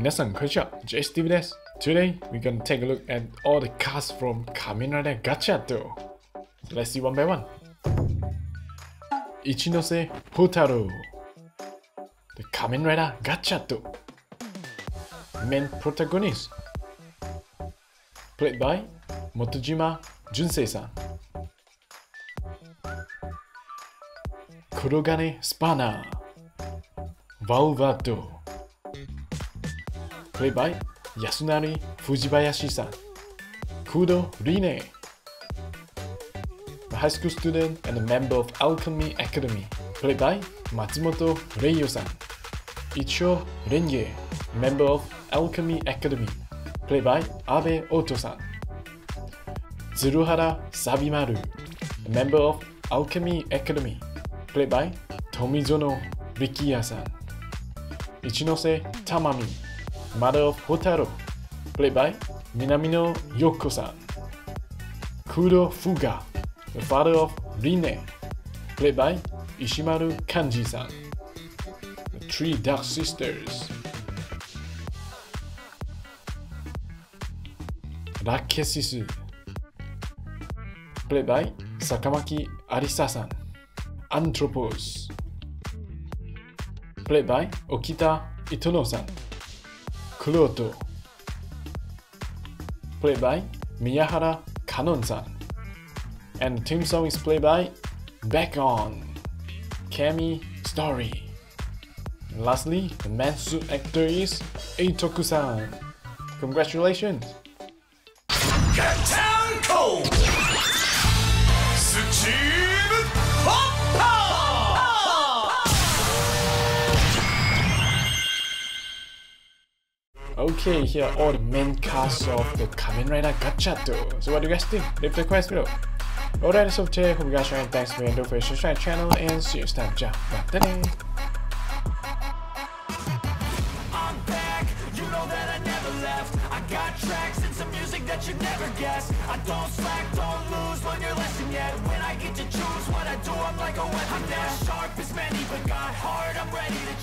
皆さん、こんにちは。J. Steve です。Today, we're gonna take a look at all the cards from Kamen Rider Gacha So let's see one by one. Ichinose Hotaro. The Kamen Rider Gacha Main protagonist. Played by Motojima Junsei-san. Kurogane Spanner. Valvato. Played by Yasunari Fujibayashi-san. Kudo Rine. A high school student and a member of Alchemy Academy. Played by Matsumoto Reiyo-san. Icho Renge. Member of Alchemy Academy. Played by Abe Oto-san. Tsuruhara Sabimaru, member of Alchemy Academy. Played by Tomizono Rikiya-san. Ichinose Tamami. マ丸尾ホタロ。プレイバイ、南野ッコさん。クードフガ、ファルオ・リネ。プレイバイ、石丸幹二さん。The Three Dark Sisters。ラッケシス。プレイバイ、坂巻リサさん。アントロポーズ。プレイバイ、沖田伊藤さん。Kuroto, played by Miyahara Kanon-san. And the theme song is played by Back On, Kami Story. And lastly, the main actor is Eitoku-san. Congratulations! Town Cold! Okay, here are all the main casts of the Kamen Rider Gachato. So what do you guys think? Leave the quest below. Alright, that's all today. Hope you guys are. Thanks for being forget to subscribe channel and see you next time. Bye, matane. you never guess I don't slack, don't lose, learn your lesson yet When I get to choose what I do, I'm like a weapon I'm not sharp as many, but got I'm ready to